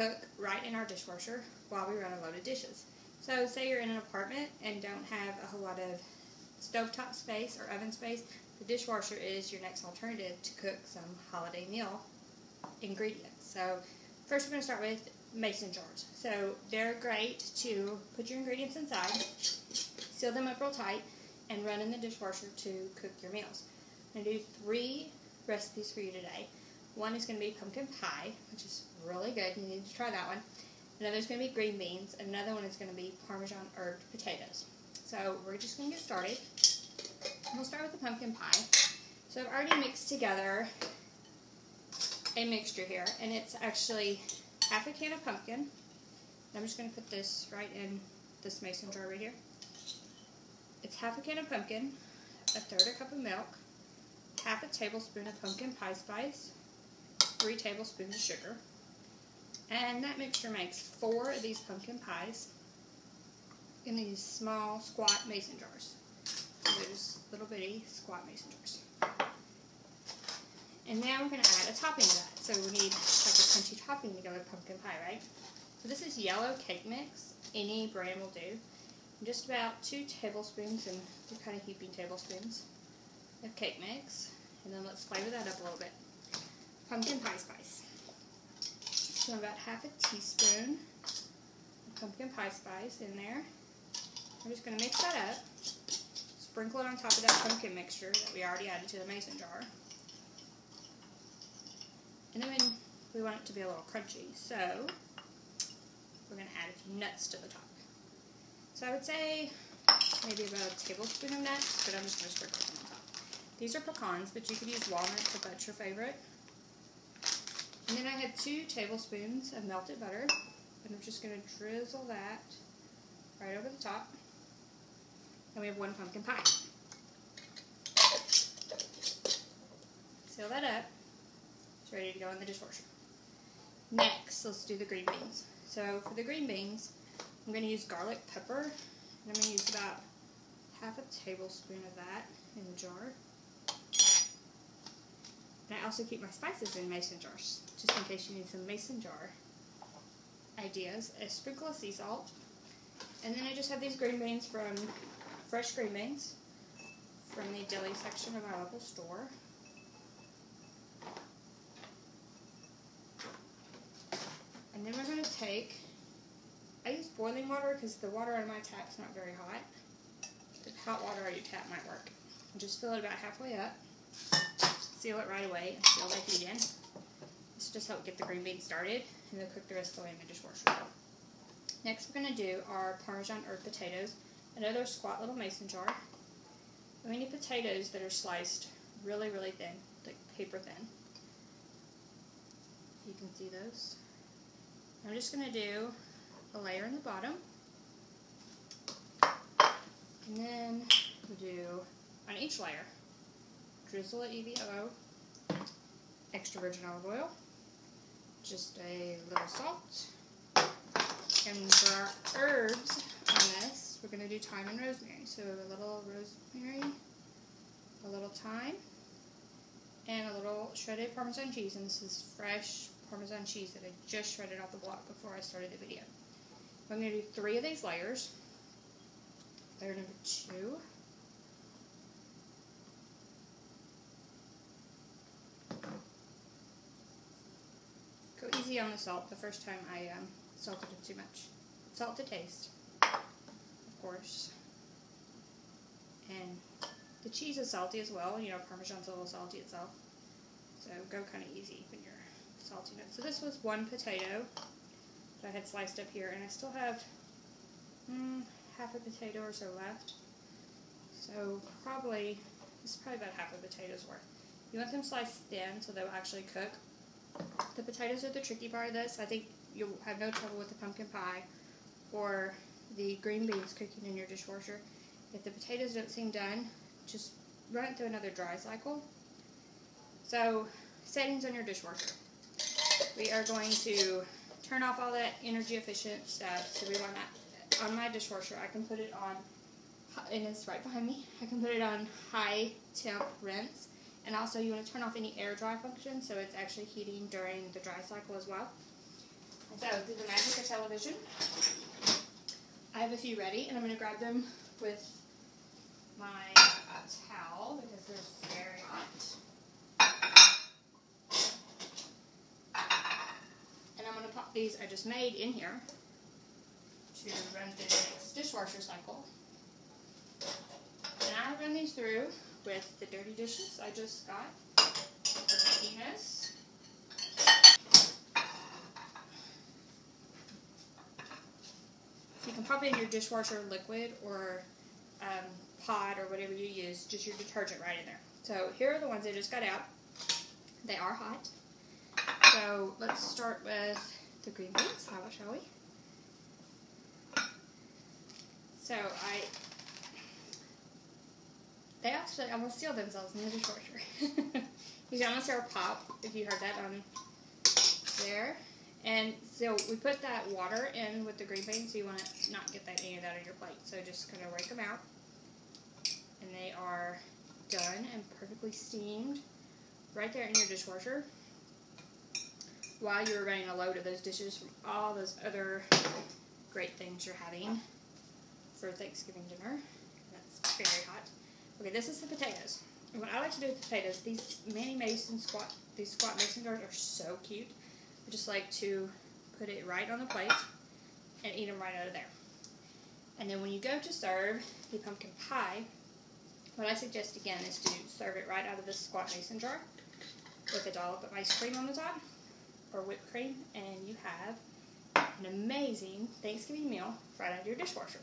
cook right in our dishwasher while we run a load of dishes. So say you're in an apartment and don't have a whole lot of stovetop space or oven space, the dishwasher is your next alternative to cook some holiday meal ingredients. So first we're going to start with mason jars. So they're great to put your ingredients inside, seal them up real tight, and run in the dishwasher to cook your meals. I'm going to do three recipes for you today. One is going to be pumpkin pie, which is really good. You need to try that one. Another is going to be green beans. Another one is going to be Parmesan herbed potatoes. So we're just going to get started. We'll start with the pumpkin pie. So I've already mixed together a mixture here, and it's actually half a can of pumpkin. I'm just going to put this right in this mason jar right here. It's half a can of pumpkin, a third a cup of milk, half a tablespoon of pumpkin pie spice, three tablespoons of sugar. And that mixture makes four of these pumpkin pies in these small squat mason jars. Those little bitty squat mason jars. And now we're going to add a topping to that. So we need like a crunchy topping to go with pumpkin pie, right? So this is yellow cake mix. Any brand will do. Just about two tablespoons, and they're kind of heaping tablespoons, of cake mix. And then let's flavor that up a little bit. Pumpkin pie spice. So about half a teaspoon of pumpkin pie spice in there. I'm just going to mix that up. Sprinkle it on top of that pumpkin mixture that we already added to the mason jar. And then we want it to be a little crunchy, so we're going to add a few nuts to the top. So I would say maybe about a tablespoon of nuts, but I'm just going to sprinkle them on top. These are pecans, but you could use walnuts if that's your favorite. And then I had two tablespoons of melted butter, and I'm just going to drizzle that right over the top. And we have one pumpkin pie. Seal that up. It's ready to go in the dishwasher. Next, let's do the green beans. So for the green beans, I'm going to use garlic pepper. And I'm going to use about half a tablespoon of that in the jar. And I also keep my spices in mason jars, just in case you need some mason jar ideas. A sprinkle of sea salt. And then I just have these green beans from fresh green beans from the deli section of our local store. And then we're going to take, I use boiling water because the water on my tap is not very hot. If hot water on your tap might work. Just fill it about halfway up. Seal it right away and seal that heat in. This will just help get the green beans started and then cook the rest of the way in the dishwasher. Next we're going to do our Parmesan herb potatoes. Another squat little mason jar. We need potatoes that are sliced really, really thin, like paper thin. You can see those. I'm just going to do a layer in the bottom. And then we'll do on each layer, drizzle of EVO, extra virgin olive oil, just a little salt, and for our herbs on this, we're going to do thyme and rosemary. So a little rosemary, a little thyme, and a little shredded Parmesan cheese. And this is fresh Parmesan cheese that I just shredded off the block before I started the video. I'm going to do three of these layers. Layer number two. Go easy on the salt the first time I um, salted it too much. Salt to taste, of course. And the cheese is salty as well. You know, Parmesan's a little salty itself. So go kind of easy when you're salting it. So this was one potato that I had sliced up here. And I still have mm, half a potato or so left. So probably, this is probably about half a potato's worth. You want them sliced thin so they'll actually cook. The potatoes are the tricky part of this. I think you'll have no trouble with the pumpkin pie or the green beans cooking in your dishwasher. If the potatoes don't seem done, just run it through another dry cycle. So, settings on your dishwasher. We are going to turn off all that energy efficient stuff. So we want that on my dishwasher. I can put it on, and it's right behind me. I can put it on high temp rinse. And also you want to turn off any air dry function so it's actually heating during the dry cycle as well. So through the magic of television, I have a few ready, and I'm going to grab them with my uh, towel because they're very hot. And I'm going to pop these I just made in here to run through the next dishwasher cycle. And I run these through with the dirty dishes I just got this. So you can pop in your dishwasher liquid or um, pod or whatever you use, just your detergent right in there. So here are the ones I just got out. They are hot. So let's start with the green beans, how shall we? So I, they actually almost seal themselves in the dishwasher. you can almost hear a pop if you heard that on there. And so we put that water in with the green beans, so you want to not get that any of that on your plate. So just kind of rake them out, and they are done and perfectly steamed right there in your dishwasher. While you're running a load of those dishes from all those other great things you're having for Thanksgiving dinner. That's very hot. Okay, this is the potatoes. And what I like to do with potatoes, these Manny Mason squat, these squat mason jars are so cute. I just like to put it right on the plate and eat them right out of there. And then when you go to serve the pumpkin pie, what I suggest again is to serve it right out of this squat mason jar with a dollop of ice cream on the top or whipped cream, and you have an amazing Thanksgiving meal right out of your dishwasher.